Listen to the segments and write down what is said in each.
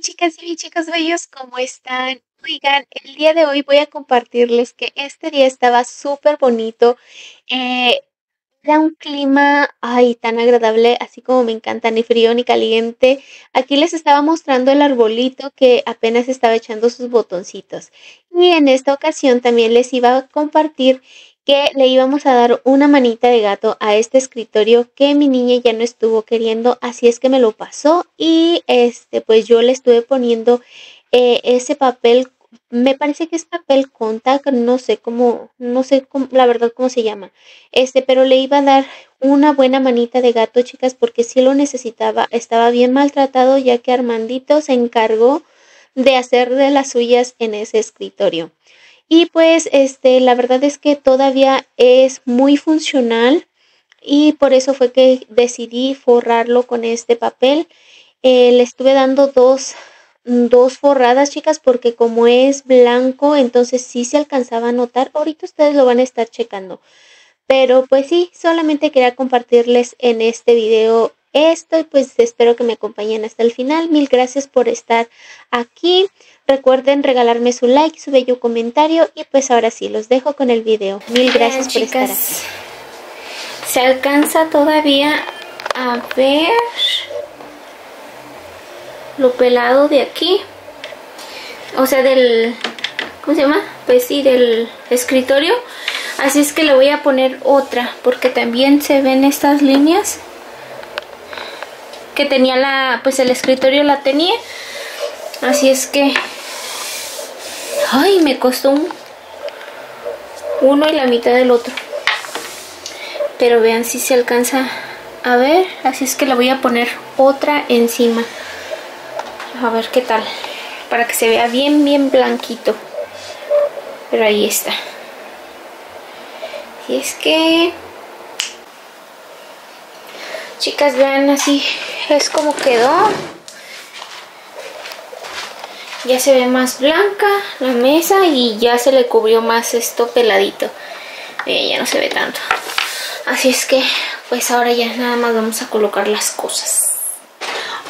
chicas y mis chicos bellos, ¿cómo están? Oigan, el día de hoy voy a compartirles que este día estaba súper bonito. Eh, era un clima, ay, tan agradable, así como me encanta, ni frío ni caliente. Aquí les estaba mostrando el arbolito que apenas estaba echando sus botoncitos. Y en esta ocasión también les iba a compartir que le íbamos a dar una manita de gato a este escritorio que mi niña ya no estuvo queriendo, así es que me lo pasó y este pues yo le estuve poniendo eh, ese papel, me parece que es papel contact, no sé cómo, no sé cómo, la verdad cómo se llama, este, pero le iba a dar una buena manita de gato, chicas, porque sí lo necesitaba, estaba bien maltratado ya que Armandito se encargó de hacer de las suyas en ese escritorio. Y pues este, la verdad es que todavía es muy funcional y por eso fue que decidí forrarlo con este papel. Eh, le estuve dando dos, dos forradas, chicas, porque como es blanco, entonces sí se alcanzaba a notar. Ahorita ustedes lo van a estar checando. Pero pues sí, solamente quería compartirles en este video esto y pues espero que me acompañen hasta el final. Mil gracias por estar aquí. Recuerden regalarme su like, su bello comentario y pues ahora sí, los dejo con el video. Mil gracias por estar aquí. Se alcanza todavía a ver lo pelado de aquí. O sea, del... ¿Cómo se llama? Pues sí, del escritorio. Así es que le voy a poner otra porque también se ven estas líneas que tenía la, pues el escritorio la tenía. Así es que, ay, me costó un, uno y la mitad del otro. Pero vean si se alcanza a ver. Así es que le voy a poner otra encima. A ver qué tal. Para que se vea bien, bien blanquito. Pero ahí está. Y es que... Chicas, vean así es como quedó. Ya se ve más blanca la mesa y ya se le cubrió más esto peladito. Eh, ya no se ve tanto. Así es que pues ahora ya nada más vamos a colocar las cosas.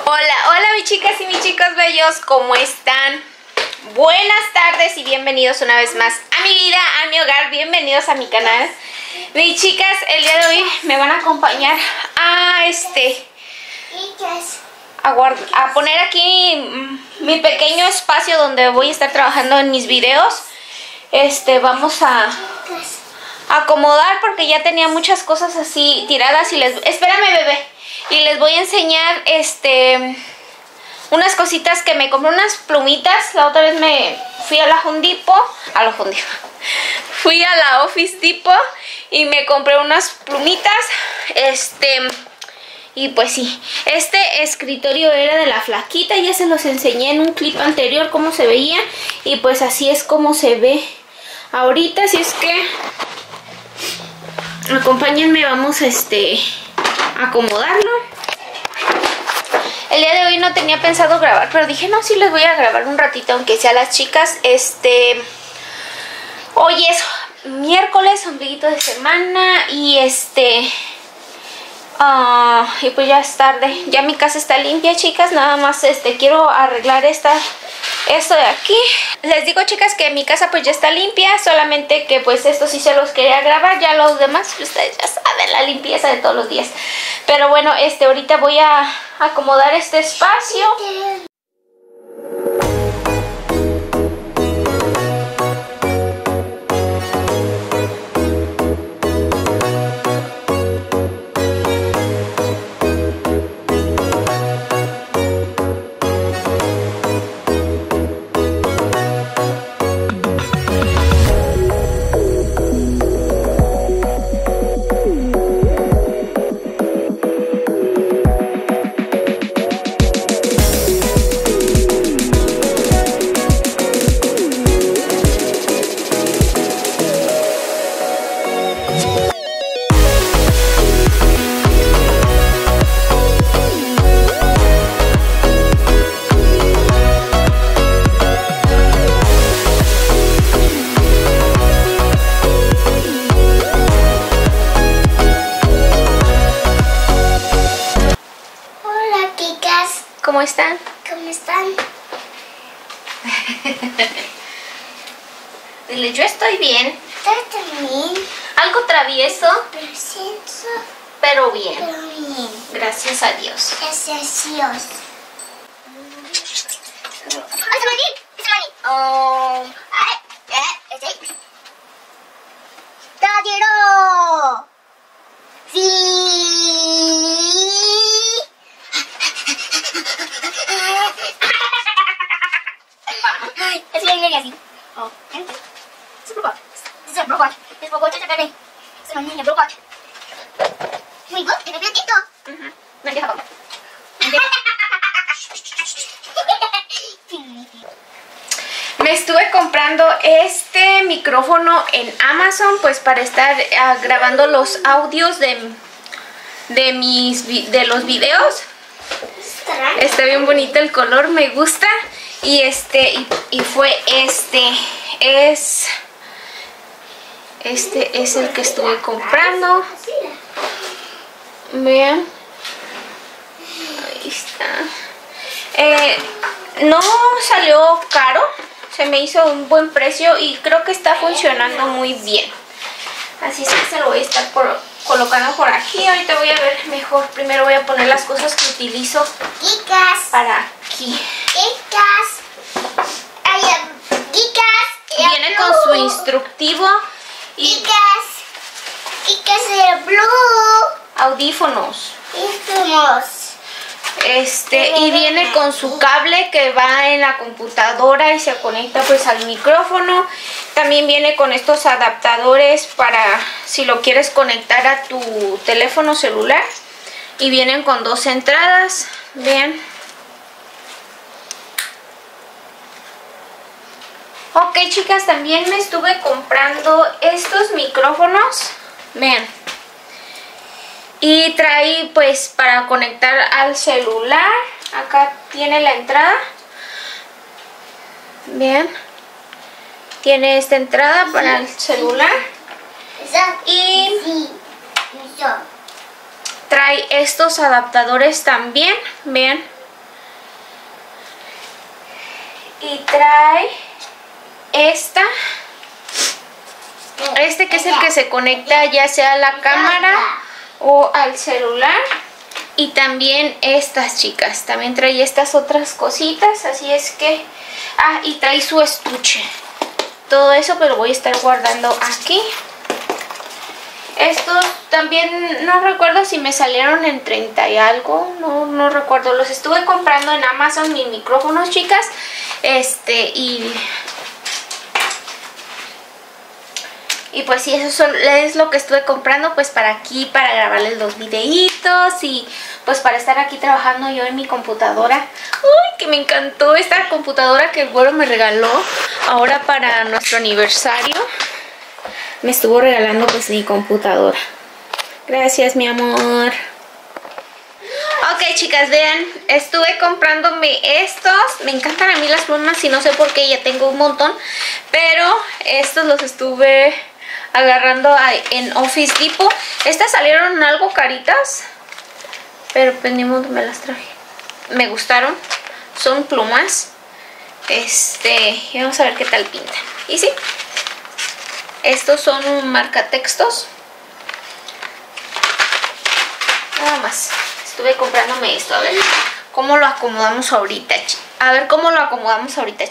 Hola, hola mis chicas y mis chicos bellos ¿cómo están? buenas tardes y bienvenidos una vez más a mi vida, a mi hogar. Bienvenidos a mi canal. Mis chicas, el día de hoy me van a acompañar a este a, a poner aquí mi pequeño espacio donde voy a estar trabajando en mis videos. Este, vamos a acomodar porque ya tenía muchas cosas así tiradas y les... Espérame, bebé. Y les voy a enseñar, este... Unas cositas que me compré, unas plumitas. La otra vez me fui a la Hondipo. A la Hondipo. Fui a la Office Depot y me compré unas plumitas. Este y pues sí, este escritorio era de la flaquita, ya se los enseñé en un clip anterior cómo se veía. Y pues así es como se ve ahorita, así es que acompáñenme, vamos a este, acomodarlo. El día de hoy no tenía pensado grabar, pero dije, no, sí les voy a grabar un ratito, aunque sea las chicas. Este, hoy es miércoles, ombliguito de semana y este Ah, y pues ya es tarde. Ya mi casa está limpia, chicas. Nada más este quiero arreglar esta esto de aquí. Les digo, chicas, que mi casa pues ya está limpia. Solamente que pues esto sí se los quería grabar. Ya los demás, ustedes ya saben la limpieza de todos los días. Pero bueno, este ahorita voy a acomodar este espacio. Están? ¿Cómo están? Dile, yo estoy bien. Estoy bien. Algo travieso, Pero siento. pero bien. Pero bien. Gracias a Dios. Gracias Dios. Para estar ah, grabando los audios de, de mis de los videos. Está bien bonito el color, me gusta. Y este, y, y fue este. Es. Este es el que estuve comprando. Vean. Ahí está. Eh, no salió caro. Se me hizo un buen precio y creo que está funcionando muy bien. Así es que se lo voy a estar por- colocando por aquí. Ahorita voy a ver mejor. Primero voy a poner las cosas que utilizo Geekas, para aquí. um, geekas, Viene con su instructivo y Geekas, geekas de blue, audífonos. fuimos. Este, y viene con su cable que va en la computadora y se conecta pues al micrófono. También viene con estos adaptadores para si lo quieres conectar a tu teléfono celular. Y vienen con dos entradas. Vean. Ok chicas, también me estuve comprando estos micrófonos. Vean. Y trae pues para conectar al celular. Acá tiene la entrada. Vean. Tiene esta entrada para el celular. Y trae estos adaptadores también. Vean. Y trae esta. Este que es el que se conecta ya sea a la cámara o al celular. Y también estas chicas. También trae estas otras cositas. Así es que... Ah, y trae su estuche. Todo eso pero voy a estar guardando aquí. Estos también no recuerdo si me salieron en 30 y algo, no, no recuerdo. Los estuve comprando en Amazon, mis micrófonos, chicas. Este, y. Y pues sí, eso es lo que estuve comprando pues para aquí, para grabarles los videitos y pues para estar aquí trabajando yo en mi computadora. Uy, que me encantó esta computadora que el güero me regaló ahora para nuestro aniversario me estuvo regalando pues mi computadora. Gracias, mi amor. Ok, chicas, vean, estuve comprándome estos. Me encantan a mí las plumas y no sé por qué, ya tengo un montón. Pero estos los estuve agarrando en Office Depot. Estas salieron algo caritas, pero pues ni modo me las traje. Me gustaron, son plumas. Este, vamos a ver qué tal pintan. Y sí, estos son un marcatextos. Nada más. Estuve comprándome esto. A ver cómo lo acomodamos ahorita. A ver cómo lo acomodamos ahorita.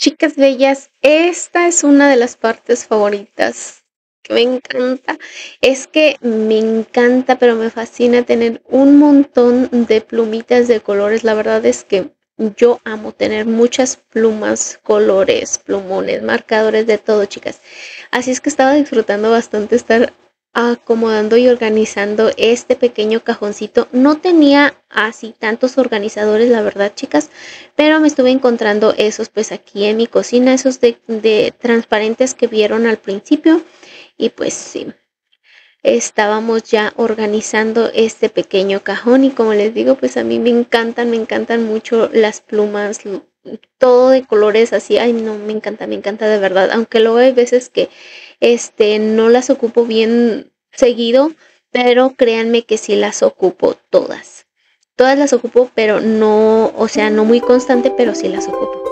Chicas bellas, esta es una de las partes favoritas que me encanta. Es que me encanta, pero me fascina tener un montón de plumitas de colores. La verdad es que yo amo tener muchas plumas, colores, plumones, marcadores, de todo, chicas. Así es que estaba disfrutando bastante estar acomodando y organizando este pequeño cajoncito. No tenía así tantos organizadores, la verdad, chicas, pero me estuve encontrando esos pues aquí en mi cocina, esos de, transparentes que vieron al principio. Y pues sí, estábamos ya organizando este pequeño cajón y como les digo, pues a mí me encantan, me encantan mucho las plumas, todo de colores así, ay no, me encanta, me encanta de verdad, aunque luego hay veces que este no las ocupo bien seguido, pero créanme que sí las ocupo todas. todas las ocupo, pero no, o sea, no muy constante, pero sí las ocupo.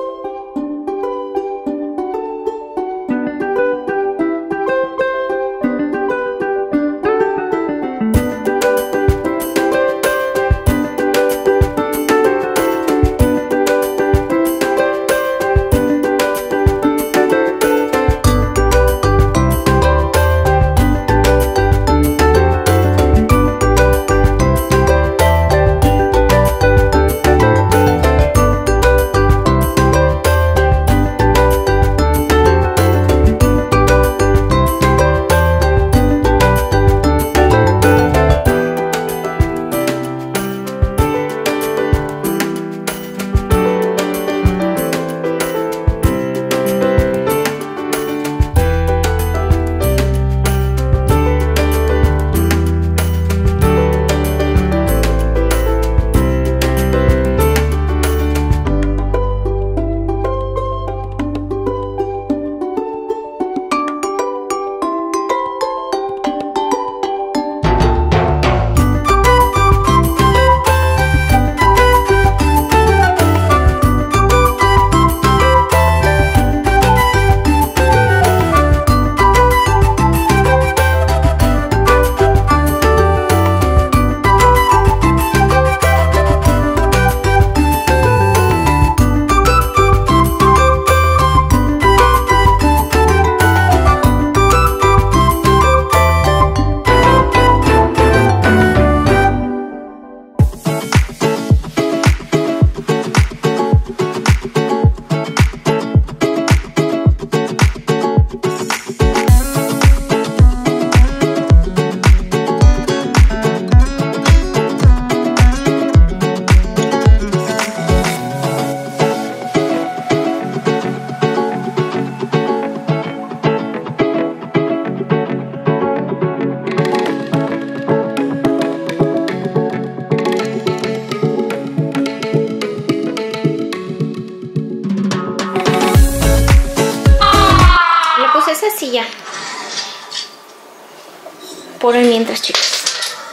Mientras, chicos.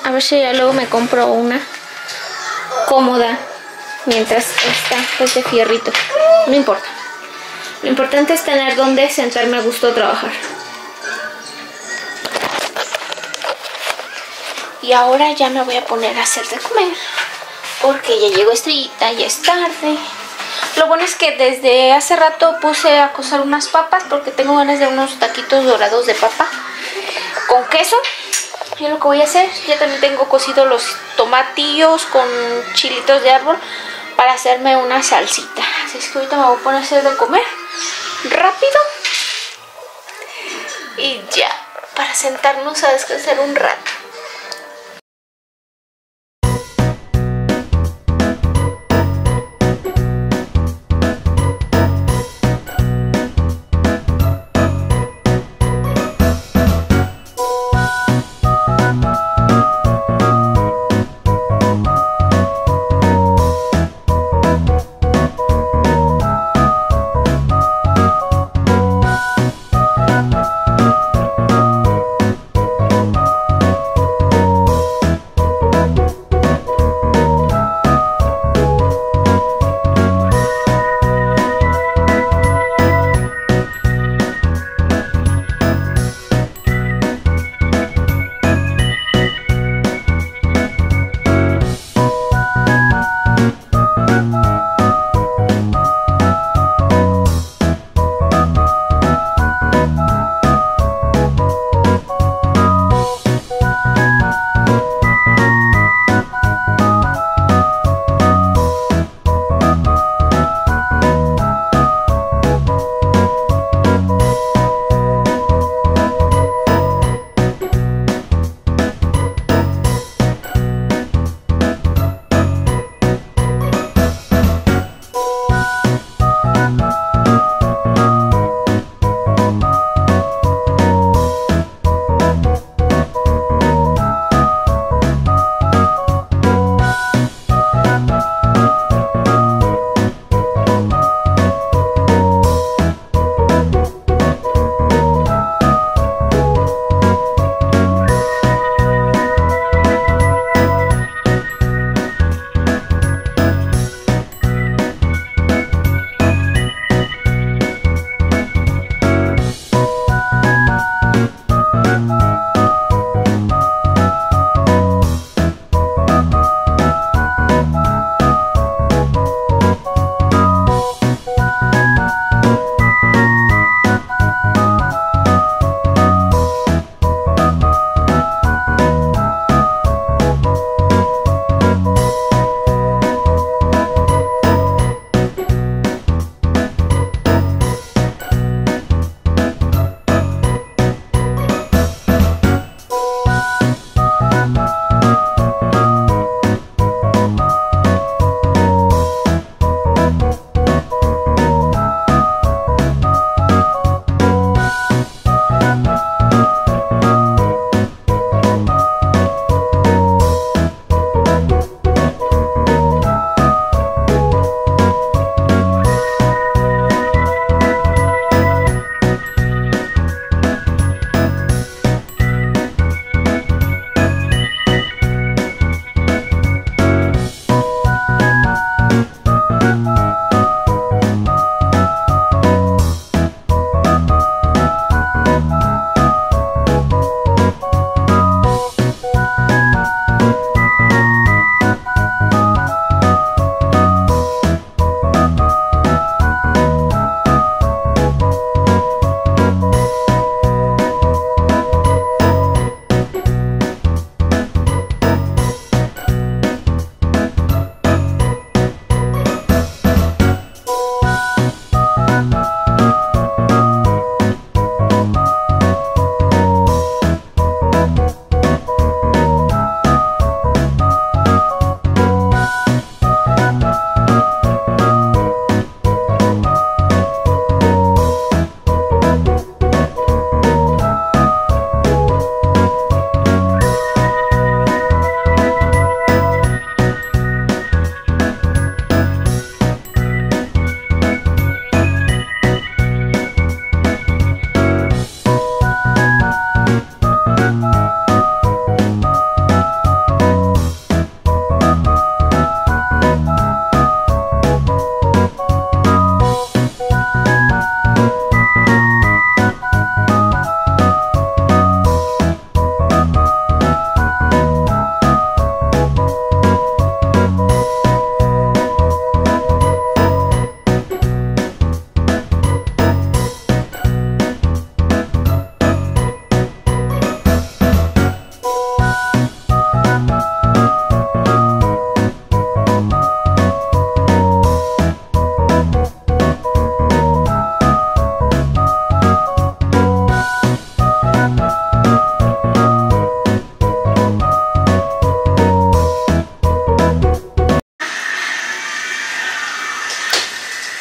A ver si ya luego me compro una cómoda mientras está pues de fierrito. No importa. Lo importante es tener donde sentarme a gusto trabajar. Y ahora ya me voy a poner a hacer de comer. Porque ya llegó Estrellita, ya es tarde. Lo bueno es que desde hace rato puse a cocer unas papas porque tengo ganas de unos taquitos dorados de papa con queso yo lo que voy a hacer, ya también tengo cocido los tomatillos con chilitos de árbol para hacerme una salsita. Así es que ahorita me voy a poner a hacer de comer rápido. Y ya, para sentarnos a descansar un rato.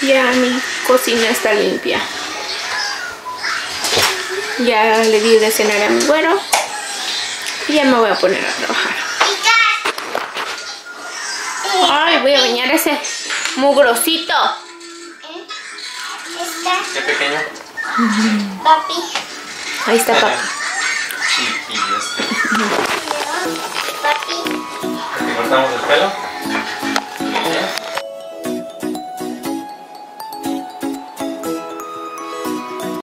Ya mi cocina está limpia. Ya le di de cenar a mi güero. Y ya me voy a poner a trabajar. Ay, voy a bañar ese mugrosito. Qué pequeño. papi. Ahí está papá. Chiquillos. Papi. ¿Te cortamos el pelo?